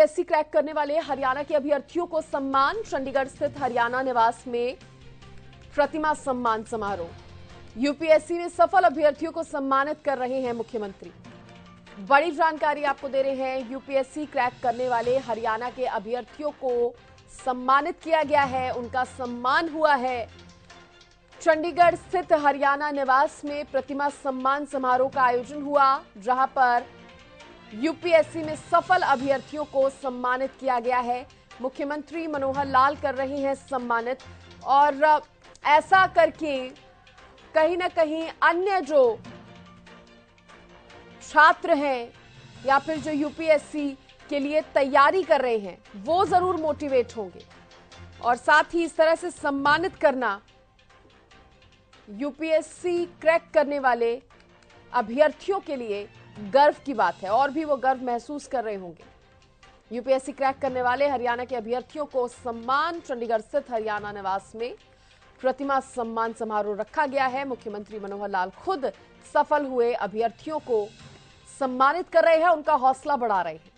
SC crack करने वाले हरियाणा के अभ्यर्थियों को सम्मान, चंडीगढ़ स्थित हरियाणा निवास में प्रतिमा सम्मान समारोह। यूपीएससी में सफल अभ्यर्थियों को सम्मानित कर रहे हैं मुख्यमंत्री। बड़ी जानकारी आपको दे रहे हैं, यूपीएससी क्रैक करने वाले हरियाणा के अभ्यर्थियों को सम्मानित किया गया है, उनका सम्मान हुआ है। चंडीगढ़ स्थित हरियाणा निवास में प्रतिमा सम्मान समारोह का आयोजन हुआ, जहाँ पर यूपीएससी में सफल अभ्यर्थियों को सम्मानित किया गया है। मुख्यमंत्री मनोहर लाल कर रहे हैं सम्मानित। और ऐसा करके कहीं ना कहीं अन्य जो छात्र हैं या फिर जो यूपीएससी के लिए तैयारी कर रहे हैं, वो ज़रूर मोटिवेट होंगे। और साथ ही इस तरह से सम्मानित करना यूपीएससी क्रैक करने वाले अभ्यर्थियों के लिए गर्व की बात है, और भी वो गर्व महसूस कर रहे होंगे। यूपीएससी क्रैक करने वाले हरियाणा के अभ्यर्थियों को सम्मान, चंडीगढ़ स्थित हरियाणा निवास में प्रतिमा सम्मान समारोह रखा गया है। मुख्यमंत्री मनोहर लाल खुद सफल हुए, अभ्यर्थियों को सम्मानित कर रहे हैं, उनका हौसला बढ़ा रहे हैं।